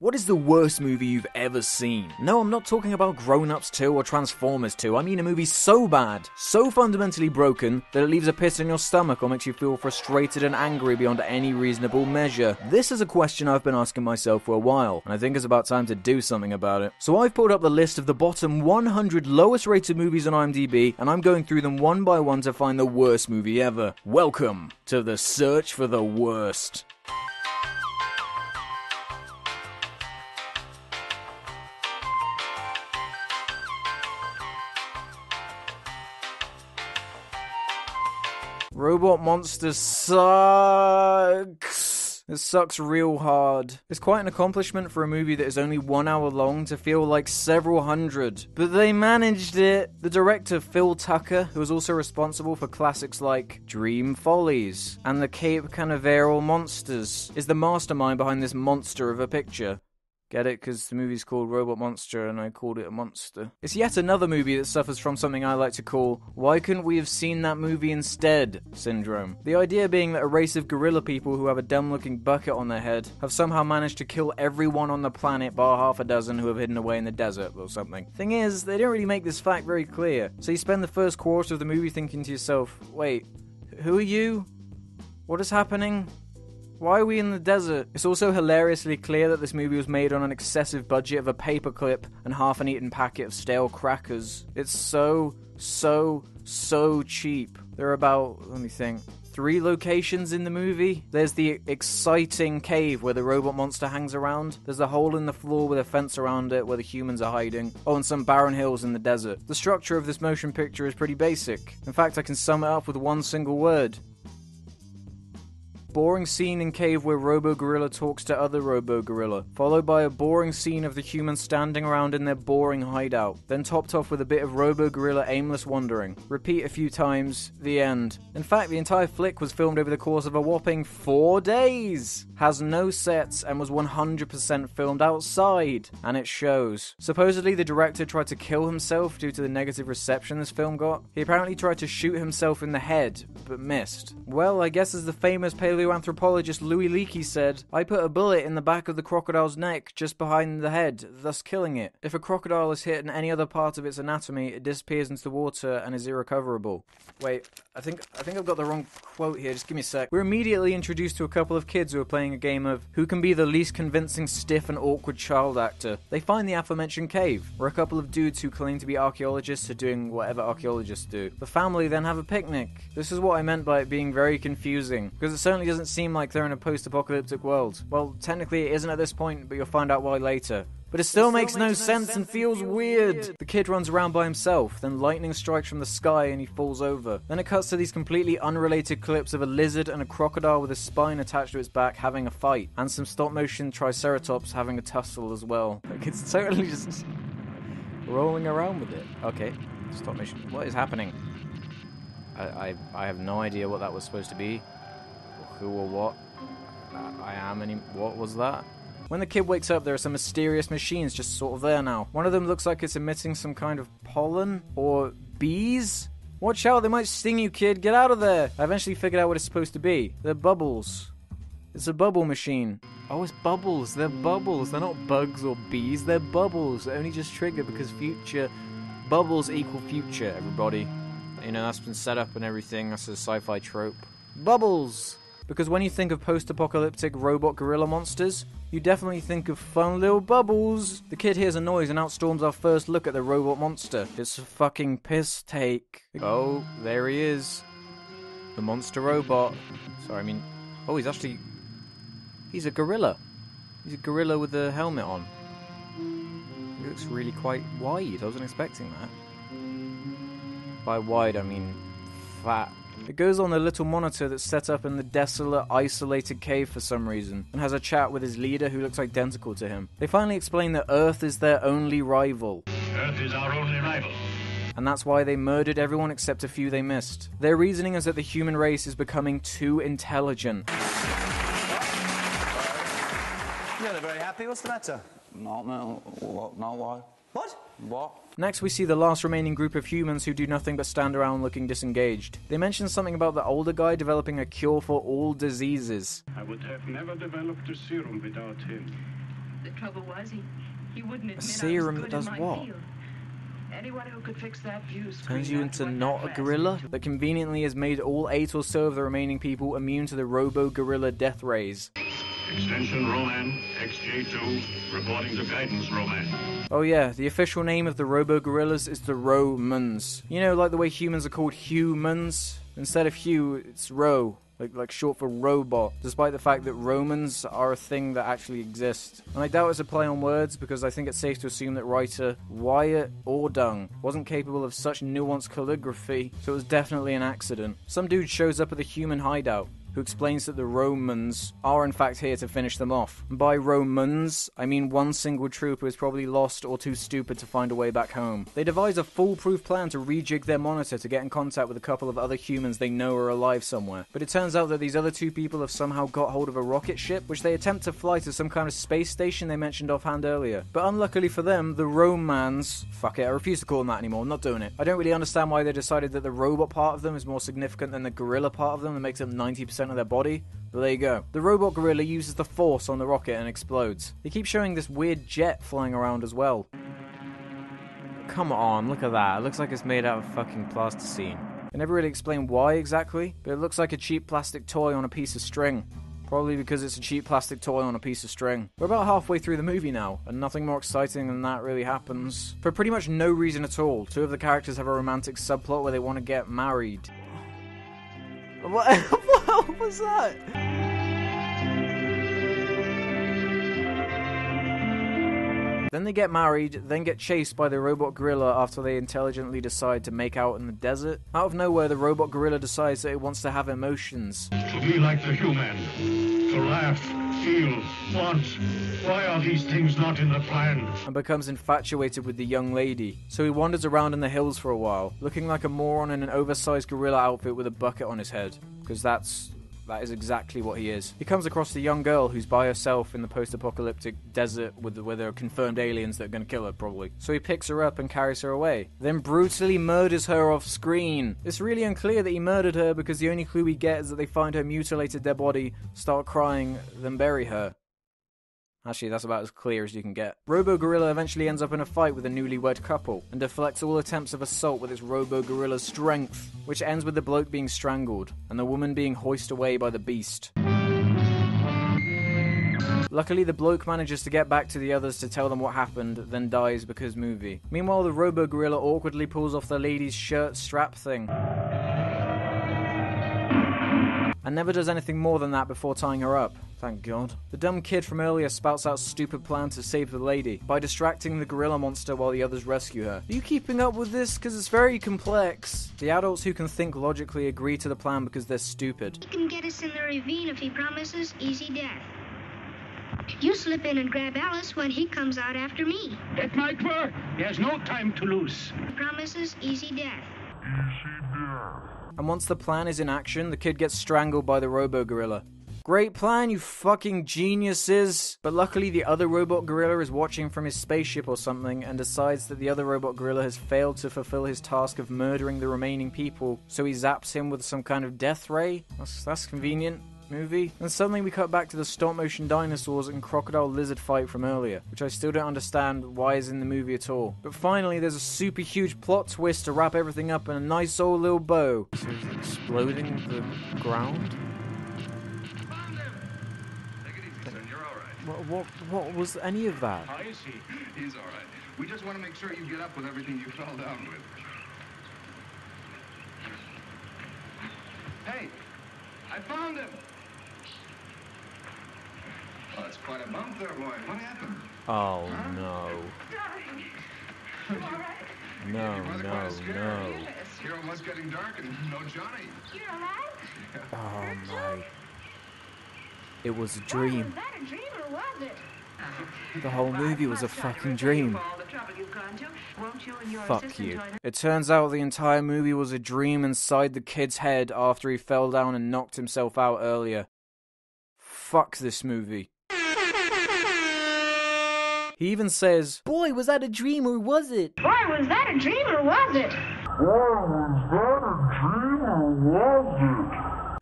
What is the worst movie you've ever seen? No, I'm not talking about Grown Ups 2 or Transformers 2. I mean a movie so bad, so fundamentally broken, that it leaves a pit in your stomach or makes you feel frustrated and angry beyond any reasonable measure. This is a question I've been asking myself for a while, and I think it's about time to do something about it. So I've pulled up the list of the bottom 100 lowest rated movies on IMDb, and I'm going through them one by one to find the worst movie ever. Welcome to the search for the worst. Robot Monsters sucks. It sucks real hard. It's quite an accomplishment for a movie that is only one hour long to feel like several hundred. But they managed it. The director, Phil Tucker, who was also responsible for classics like Dream Follies and the Cape Canaveral Monsters, is the mastermind behind this monster of a picture. Get it? Because the movie's called Robot Monster and I called it a monster. It's yet another movie that suffers from something I like to call, why couldn't we have seen that movie instead syndrome. The idea being that a race of gorilla people who have a dumb looking bucket on their head have somehow managed to kill everyone on the planet bar half a dozen who have hidden away in the desert or something. Thing is, they don't really make this fact very clear. So you spend the first quarter of the movie thinking to yourself, wait, who are you? What is happening? Why are we in the desert? It's also hilariously clear that this movie was made on an excessive budget of a paperclip and half an eaten packet of stale crackers. It's so, so, so cheap. There are about, let me think, three locations in the movie. There's the exciting cave where the robot monster hangs around. There's a hole in the floor with a fence around it where the humans are hiding. Oh, and some barren hills in the desert. The structure of this motion picture is pretty basic. In fact, I can sum it up with one single word boring scene in cave where Robo Gorilla talks to other Robo Gorilla, followed by a boring scene of the humans standing around in their boring hideout, then topped off with a bit of Robo Gorilla aimless wandering. Repeat a few times, the end. In fact, the entire flick was filmed over the course of a whopping four days, has no sets, and was 100% filmed outside, and it shows. Supposedly, the director tried to kill himself due to the negative reception this film got. He apparently tried to shoot himself in the head, but missed. Well, I guess as the famous paleoanthropologist Louis Leakey said, I put a bullet in the back of the crocodile's neck just behind the head, thus killing it. If a crocodile is hit in any other part of its anatomy, it disappears into the water and is irrecoverable. Wait, I think I think I've got the wrong quote here. Just give me a sec. We're immediately introduced to a couple of kids who are playing a game of who can be the least convincing, stiff, and awkward child actor. They find the aforementioned cave, where a couple of dudes who claim to be archaeologists are doing whatever archaeologists do. The family then have a picnic. This is what I meant by it being very confusing, because it certainly doesn't seem like they're in a post-apocalyptic world. Well, technically it isn't at this point, but you'll find out why later. But it still, it still makes, makes, no, sense, sense and feels weird. weird. The kid runs around by himself, then lightning strikes from the sky and he falls over. Then it cuts to these completely unrelated clips of a lizard and a crocodile with a spine attached to its back having a fight, and some stop motion triceratops having a tussle as well. Like it's totally just rolling around with it. Okay, stop motion. What is happening? I, I, I have no idea what that was supposed to be, who or what. I am any. What was that? When the kid wakes up, there are some mysterious machines just sort of there now. One of them looks like it's emitting some kind of pollen or bees. Watch out, they might sting you, kid. Get out of there. I eventually figured out what it's supposed to be. They're bubbles. It's a bubble machine. Oh, it's bubbles. They're bubbles. They're not bugs or bees. They're bubbles. They're only just triggered because future bubbles equal future, everybody. You know, that's been set up and everything. That's a sci fi trope. Bubbles! Because when you think of post apocalyptic robot gorilla monsters, you definitely think of fun little bubbles. The kid hears a noise and outstorms our first look at the robot monster. It's a fucking piss take. Oh, there he is. The monster robot. Sorry, I mean. Oh, he's actually. He's a gorilla. He's a gorilla with a helmet on. He looks really quite wide. I wasn't expecting that. By wide, I mean fat. It goes on a little monitor that's set up in the desolate, isolated cave for some reason, and has a chat with his leader who looks identical to him. They finally explain that Earth is their only rival. Earth is our only rival. And that's why they murdered everyone except a few they missed. Their reasoning is that the human race is becoming too intelligent. You're not very happy. What's the matter? Not, no, not why. What? What? Next, we see the last remaining group of humans who do nothing but stand around looking disengaged. They mention something about the older guy developing a cure for all diseases. I would have never developed a serum without him. The trouble was, he, he wouldn't admit serum I that was does good in my what? field. Anyone who could fix that view Turns you into not a gorilla that conveniently has made all eight or so of the remaining people immune to the robo gorilla death rays. Extension Roman, XJ2, reporting to guidance Roman. Oh yeah, the official name of the robo gorillas is the Romans. You know, like the way humans are called humans? Instead of Hugh, it's Ro. Like, like short for robot, despite the fact that Romans are a thing that actually exists. And I doubt it's a play on words because I think it's safe to assume that writer Wyatt Ordung wasn't capable of such nuanced calligraphy, so it was definitely an accident. Some dude shows up at the human hideout, who explains that the Romans are in fact here to finish them off. By Romans, I mean one single trooper is probably lost or too stupid to find a way back home. They devise a foolproof plan to rejig their monitor to get in contact with a couple of other humans they know are alive somewhere. But it turns out that these other two people have somehow got hold of a rocket ship, which they attempt to fly to some kind of space station they mentioned offhand earlier. But unluckily for them, the Romans. Fuck it, I refuse to call them that anymore, I'm not doing it. I don't really understand why they decided that the robot part of them is more significant than the gorilla part of them that makes up 90% of their body. But there you go. The robot gorilla uses the force on the rocket and explodes. They keep showing this weird jet flying around as well. Come on, look at that. It looks like it's made out of fucking plasticine. They never really explain why exactly, but it looks like a cheap plastic toy on a piece of string. Probably because it's a cheap plastic toy on a piece of string. We're about halfway through the movie now, and nothing more exciting than that really happens. For pretty much no reason at all. Two of the characters have a romantic subplot where they want to get married. What, what was that? Then they get married, then get chased by the robot gorilla after they intelligently decide to make out in the desert. Out of nowhere, the robot gorilla decides that it wants to have emotions. To be like the human. To laugh, feel, want. Why are these things not in the plan? and becomes infatuated with the young lady. So he wanders around in the hills for a while, looking like a moron in an oversized gorilla outfit with a bucket on his head. Because that's. That is exactly what he is. He comes across the young girl who's by herself in the post apocalyptic desert with, the, where there are confirmed aliens that are going to kill her, probably. So he picks her up and carries her away, then brutally murders her off screen. It's really unclear that he murdered her because the only clue we get is that they find her mutilated dead body, start crying, then bury her. Actually, that's about as clear as you can get. Robo Gorilla eventually ends up in a fight with a newlywed couple and deflects all attempts of assault with its Robo Gorilla's strength, which ends with the bloke being strangled and the woman being hoisted away by the beast. Luckily, the bloke manages to get back to the others to tell them what happened, then dies because movie. Meanwhile, the Robo Gorilla awkwardly pulls off the lady's shirt strap thing. And never does anything more than that before tying her up. Thank God. The dumb kid from earlier spouts out stupid plan to save the lady by distracting the gorilla monster while the others rescue her. Are you keeping up with this? Because it's very complex. The adults who can think logically agree to the plan because they're stupid. He can get us in the ravine if he promises easy death. You slip in and grab Alice when he comes out after me. Get my clerk. There's no time to lose. He promises easy death. easy death. And once the plan is in action, the kid gets strangled by the robo gorilla. Great plan, you fucking geniuses! But luckily, the other robot gorilla is watching from his spaceship or something and decides that the other robot gorilla has failed to fulfill his task of murdering the remaining people, so he zaps him with some kind of death ray. That's, that's convenient. Movie. And suddenly we cut back to the stop motion dinosaurs and crocodile lizard fight from earlier, which I still don't understand why is in the movie at all. But finally, there's a super huge plot twist to wrap everything up in a nice old little bow. So it's exploding the ground? Take it easy, son. You're all right. What, what, what was any of that? I see. He's all right. We just want to make sure you get up with everything you fell down with. Hey, I found him. Oh, that's quite a bump there, boy. What happened? Oh no. You're No, rather no, quite scared. no. Here it was getting dark and no Johnny. You're alive? Oh my. It was a dream. Was that a dream or was it? The whole movie was a fucking dream. All the trouble you've gone to. Won't you and your Fuck you. It turns out the entire movie was a dream inside the kid's head after he fell down and knocked himself out earlier. Fuck this movie. He even says, Boy, was that a dream or was it? Boy, was that a dream or was it?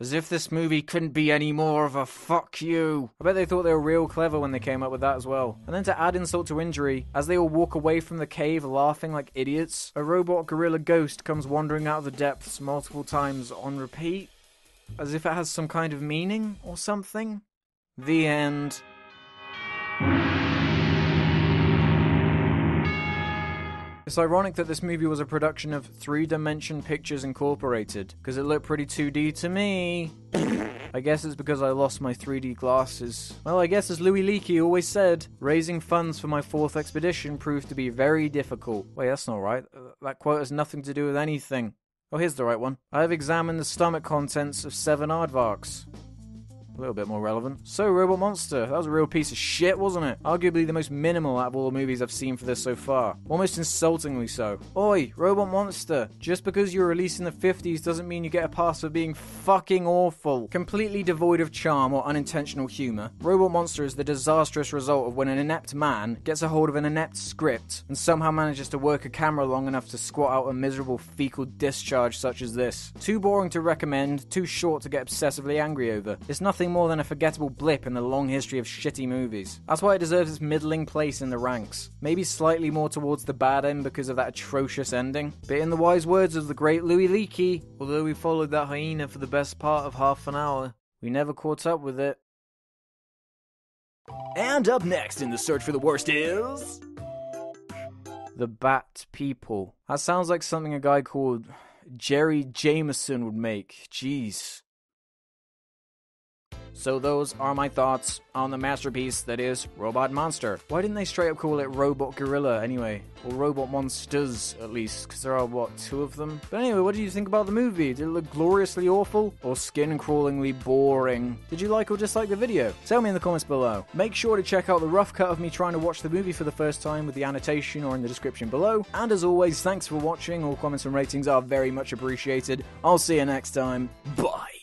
As if this movie couldn't be any more of a fuck you. I bet they thought they were real clever when they came up with that as well. And then to add insult to injury, as they all walk away from the cave laughing like idiots, a robot gorilla ghost comes wandering out of the depths multiple times on repeat. As if it has some kind of meaning or something. The end. It's ironic that this movie was a production of Three Dimension Pictures Incorporated, because it looked pretty 2D to me. I guess it's because I lost my 3D glasses. Well, I guess as Louis Leakey always said, raising funds for my fourth expedition proved to be very difficult. Wait, that's not right. Uh, That quote has nothing to do with anything. Oh, here's the right one. I have examined the stomach contents of seven aardvarks. A little bit more relevant. So, Robot Monster. That was a real piece of shit, wasn't it? Arguably the most minimal out of all the movies I've seen for this so far. Almost insultingly so. Oi, Robot Monster. Just because you're released in the 50s doesn't mean you get a pass for being fucking awful. Completely devoid of charm or unintentional humor. Robot Monster is the disastrous result of when an inept man gets a hold of an inept script and somehow manages to work a camera long enough to squat out a miserable fecal discharge such as this. Too boring to recommend, too short to get obsessively angry over. It's nothing more than a forgettable blip in the long history of shitty movies. That's why it deserves its middling place in the ranks. Maybe slightly more towards the bad end because of that atrocious ending. But in the wise words of the great Louis Leakey, although we followed that hyena for the best part of half an hour, we never caught up with it. And up next in the search for the worst is. The Bat People. That sounds like something a guy called Jerry Jameson would make. Jeez. So those are my thoughts on the masterpiece that is Robot Monster. Why didn't they straight up call it Robot Gorilla anyway? Or Robot Monsters at least, because there are what, two of them? But anyway, what did you think about the movie? Did it look gloriously awful? Or skin crawlingly boring? Did you like or dislike the video? Tell me in the comments below. Make sure to check out the rough cut of me trying to watch the movie for the first time with the annotation or in the description below. And as always, thanks for watching. All comments and ratings are very much appreciated. I'll see you next time. Bye.